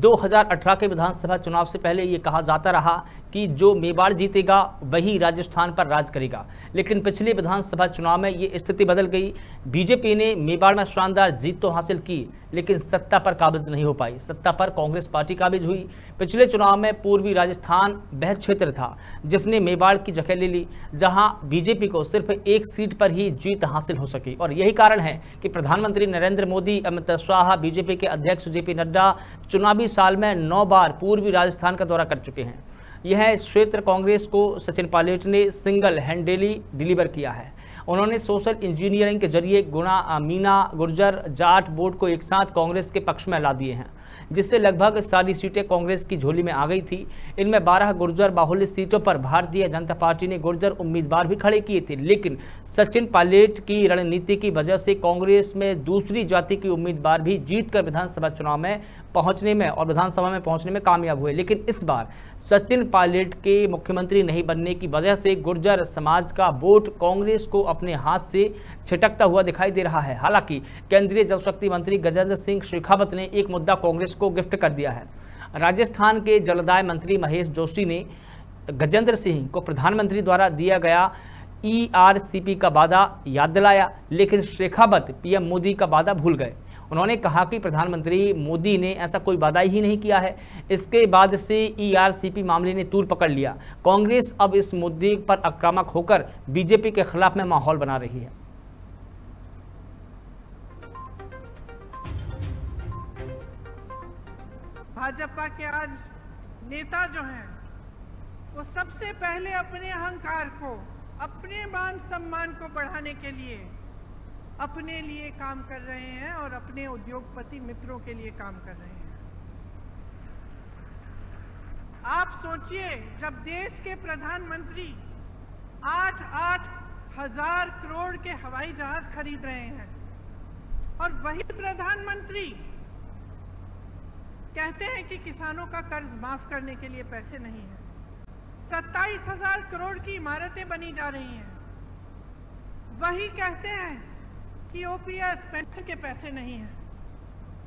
2018 के विधानसभा चुनाव से पहले ये कहा जाता रहा कि जो मेवाड़ जीतेगा, वही राजस्थान पर राज करेगा। लेकिन पिछले विधानसभा चुनाव में ये स्थिति बदल गई। बीजेपी ने मेवाड़ में शानदार जीत तो हासिल की, लेकिन सत्ता पर काबिज नहीं हो पाई। सत्ता पर कांग्रेस पार्टी काबिज हुई। पिछले चुनाव में पूर्वी राजस्थान वह क्षेत्र था जिसने मेवाड़ की जगह ले ली, जहाँ बीजेपी को सिर्फ़ एक सीट पर ही जीत हासिल हो सकी। और यही कारण है कि प्रधानमंत्री नरेंद्र मोदी, अमित शाह, बीजेपी के अध्यक्ष जेपी नड्डा चुनावी साल में नौ बार पूर्वी राजस्थान का दौरा कर चुके हैं। यह क्षेत्र कांग्रेस को सचिन पायलट ने सिंगल हैंडेली डिलीवर किया है। उन्होंने सोशल इंजीनियरिंग के ज़रिए गुणा मीना, गुर्जर, जाट बोर्ड को एक साथ कांग्रेस के पक्ष में ला दिए हैं, जिससे लगभग सारी सीटें कांग्रेस की झोली में आ गई थी। इनमें 12 गुर्जर बाहुल्य सीटों पर भारतीय जनता पार्टी ने गुर्जर उम्मीदवार भी खड़े किए थे, लेकिन सचिन पायलट की रणनीति की वजह से कांग्रेस में दूसरी जाति की उम्मीदवार भी जीतकर विधानसभा चुनाव में पहुँचने में और विधानसभा में पहुँचने में कामयाब हुए। लेकिन इस बार सचिन पायलट के मुख्यमंत्री नहीं बनने की वजह से गुर्जर समाज का वोट कांग्रेस को अपने हाथ से छिटकता हुआ दिखाई दे रहा है। हालाँकि केंद्रीय जल शक्ति मंत्री गजेंद्र सिंह शेखावत ने एक मुद्दा कांग्रेस को गिफ्ट कर दिया है। राजस्थान के जलदाय मंत्री महेश जोशी ने गजेंद्र सिंह को प्रधानमंत्री द्वारा दिया गया ईआरसीपी का वादा याद दिलाया, लेकिन शेखावत पीएम मोदी का वादा भूल गए। उन्होंने कहा कि प्रधानमंत्री मोदी ने ऐसा कोई वादा ही नहीं किया है। इसके बाद से ईआरसीपी मामले ने तूल पकड़ लिया। कांग्रेस अब इस मुद्दे पर आक्रामक होकर बीजेपी के खिलाफ में माहौल बना रही है। भाजपा के आज नेता जो हैं, वो सबसे पहले अपने अहंकार को, अपने मान सम्मान को बढ़ाने के लिए अपने लिए काम कर रहे हैं और अपने उद्योगपति मित्रों के लिए काम कर रहे हैं। आप सोचिए, जब देश के प्रधानमंत्री आठ आठ हज़ार करोड़ के हवाई जहाज़ खरीद रहे हैं और वही प्रधानमंत्री कहते हैं कि किसानों का कर्ज माफ़ करने के लिए पैसे नहीं है। सत्ताईस हज़ार करोड़ की इमारतें बनी जा रही हैं। वही कहते हैं कि ओपीएस पेंशन के पैसे नहीं हैं।